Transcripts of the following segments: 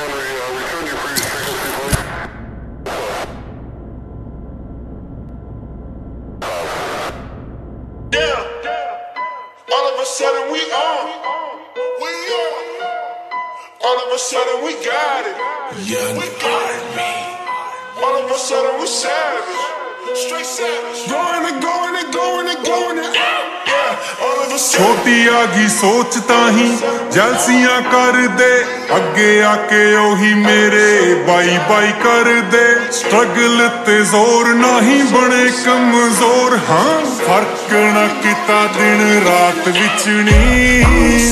All of a sudden we on. We on. All of a sudden we got it. Young We got it. All of a sudden we savage. Straight savage. ਛੋਟੀ ਆ ਗਈ ਸੋਚ ਤਾਂ ਹੀ ਜਲਸੀਆਂ ਕਰਦੇ, ਅੱਗੇ ਆ ਕੇ ਉਹੀ ਮੇਰੇ ਬਾਈ ਬਾਈ ਕਰਦੇ। ਸਟਰਗਲ ਤੇ ਜ਼ੋਰ ਨਹੀਂ ਬਣੇ ਕਮਜ਼ੋਰ, ਹਾਂ, ਫ਼ਰਕ ਨਾ ਕੀਤਾ ਦਿਨ ਰਾਤ ਵਿੱਚ ਨੀ।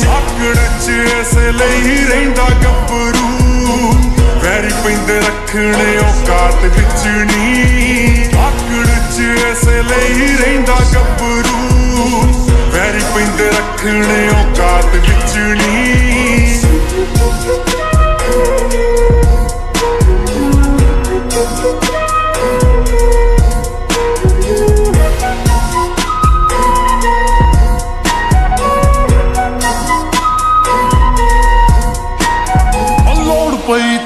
ਆਕੜ ਚ ਐਸੇ ਲਈ ਰਹਿੰਦਾ ਗੱਭਰੂ, ਵੈਰੀ ਪੈਂਦੇ ਰੱਖਣੇ ਔਕਾਤ ਵਿੱਚ ਨਹੀਂ ਆਕੜ ਚ ਐਸੇ ਲਈ ਰਹਿੰਦਾ ਗੱਭਰੂ ਪਿੰਡ ਪੈਂਦੇ ਰੱਖਣੇ ਔਕਾਤ ਵਿੱਚ ਨਹੀਂ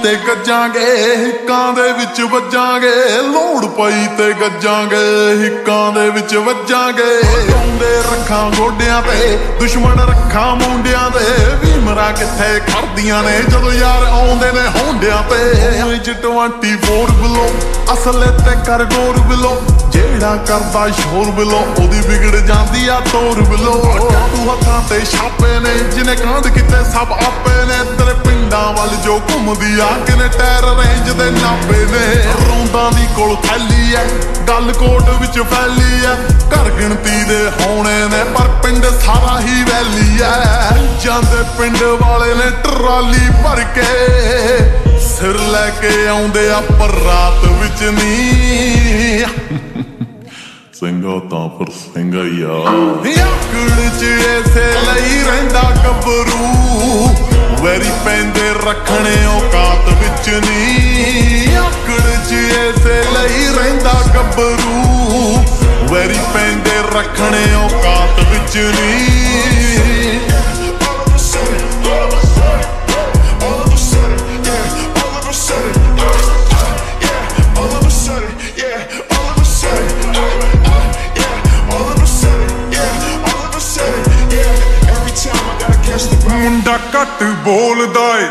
ਤੇ ਗੱਜਾਂਗੇ, ਹਿੱਕਾਂ ਦੇ ਵਿੱਚ ਵੱਜਾਂਗੇ। ਲੋੜ ਪਈ ਤੇ ਗੱਜਾਂਗੇ, ਹਿੱਕਾਂ ਦੇ ਵਿੱਚ ਵੱਜਾਂਗੇ। ਆਉਂਦੇ ਰੱਖਾਂ ਗੋਡਿਆਂ ਤੇ, ਦੁਸ਼ਮਣ ਰੱਖਾਂ ਮੁੰਡਿਆਂ ਦੇ। ਵੀ ਮਰਾ ਕਿੱਥੇ ਖੜਦੀਆਂ ਨੇ, ਜਦੋਂ ਯਾਰ ਆਉਂਦੇ ਨੇ ਹੋਂਡਿਆਂ ਤੇ। ਵਿੱਚ 24 ਬਿਲੋ ਅਸਲੇ ਤੇ ਕਰ ਗੋਰ ਬਿਲੋ ਜਿਹੜਾ ਕਰਦਾ ਸ਼ੋਰ ਬਿਲੋ, ਉਹਦੀ ਵਿਗੜ ਜਾਂਦੀ ਆ ਤੋਰ ਬਿਲੋ। ਤੂੰ ਹੱਥਾਂ ਤੇ ਛਾਪੇ ਨੇ ਜਿਹਨੇ ਕਾਂਡ ਕੀਤੇ ਸਭ ਆਪੇ ਨੇ। ਤੇਰੇ ਪਿੰਡਾਂ ਵੱਲ ਜੋ ਘੁੰਮਦੀ ਆ, ਕਿਨੇ ਟਾਇਰ ਰੇਂਜ ਦੇ ਨਾਪੇ ਨੇ। ਰੌਂਦਾਂ ਦੀ ਕੋਲ ਥੈਲੀ ਐ, ਗੱਲ ਕੋਟ ਵਿੱਚ ਫੈਲੀ ਐ। ਘਰ ਗਿਣਤੀ ਦੇ ਹੋਣੇ ਨੇ, ਪਰ ਪਿੰਡ ਸਾਰਾ ਹੀ ਵੈਲੀ ਐ। ਜਾਂਦੇ ਪਿੰਡ ਵਾਲੇ ਨੇ ਟਰਾਲੀ ਭਰ ਕੇ, ਸਿਰ ਲੈ ਕੇ ਆਉਂਦੇ ਆ, ਪਰ ਰਾਤ ਵਿੱਚ ਨਹੀਂ ਸਿੰਘਾ ਤਾਂ ਫਿਰ ਸਿੰਘਾ ਹੀ ਆਕੜ ਚ ਐਸੇ ਲਈ ਰਹਿੰਦਾ ਗੱਭਰੂ। ਵੈਰੀ ਪੈਂਦੇ ਰੱਖਣੇ ਔਕਾਤ ਵਿੱਚ ਨਹੀਂ ਆਕੜ ਚ ਐਸੇ ਲਈ ਰਹਿੰਦਾ ਗੱਭਰੂ। ਵੈਰੀ ਪੈਂਦੇ ਰੱਖਣੇ ਔਕਾਤ ਵਿੱਚ ਨਹੀਂ the ਘੱਟ ਬੋਲਦਾ ਏ।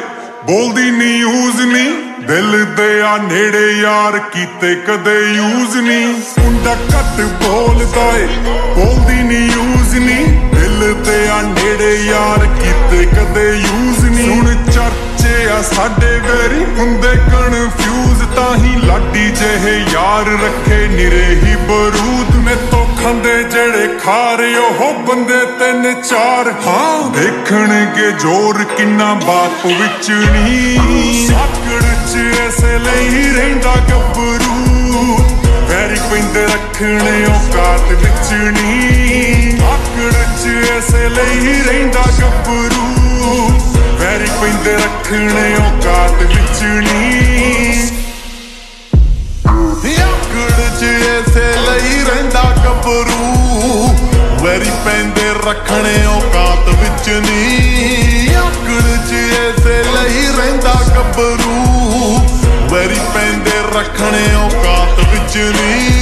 ਬੋਲਦੀ ਨਿਊਜ਼ ਨਹੀਂ ਦਿਲ ਦੇ ਆ ਨੇੜੇ ਯਾਰ, ਕੀਤੇ ਕਦੇ ਯੂਜ਼ ਨਹੀਂ ਮੁੰਡਾ ਘੱਟ ਬੋਲਦਾ ਏ, ਬੋਲਦੀ ਨਿਊਜ਼ ਨਹੀਂ ਦਿਲ ਤੇ ਆ ਨੇੜੇ ਯਾਰ, ਕੀਤੇ ਕਦੇ ਯੂਜ਼ ਨਹੀਂ ਹੁਣ ਚਰਚੇ ਆ ਸਾਡੇ ਵੈਰੀ, ਹੁੰਦੇ ਕਨਫਿਊਜ਼ ਤਾਂ ਹੀ ਲਾਡੀ ਜਿਹੇ ਯਾਰ ਰੱਖੇ, ਨਿਰੇ ਹੀ ਬਰੂਦ ਨੇ ਜਿਹੜੇ ਖਾਰੇ ਉਹ ਬੰਦੇ ਤਿੰਨ ਚਾਰ। ਹਾਂ, ਦੇਖਣਗੇ ਜ਼ੋਰ ਕਿੰਨਾ ਬਾਪ ਵਿੱਚ ਨਹੀਂ ਆਕੜ ਚ ਐਸੇ ਲਈ ਰਹਿੰਦਾ ਗੱਭਰੂ। ਵੈਰੀ ਪੈਂਦੇ ਰੱਖਣੇ ਔਕਾਤ ਵਿੱਚ ਨਹੀਂ ਆਕੜ ਚ ਐਸੇ ਲਈ ਰਹਿੰਦਾ ਗੱਭਰੂ। ਵੈਰੀ ਪੈਂਦੇ ਰੱਖਣੇ ਔਕਾਤ ਵਿੱਚ ਨਹੀਂ ਰੱਖਣੇ ਔਕਾਤ ਵਿੱਚ ਨਹੀਂ। ਆਕੜ ਚ ਐਸੇ ਲਈ ਰਹਿੰਦਾ ਗੱਭਰੂ। ਵੈਰੀ ਪੈਂਦੇ ਰੱਖਣੇ ਔਕਾਤ ਵਿੱਚ ਨਹੀਂ।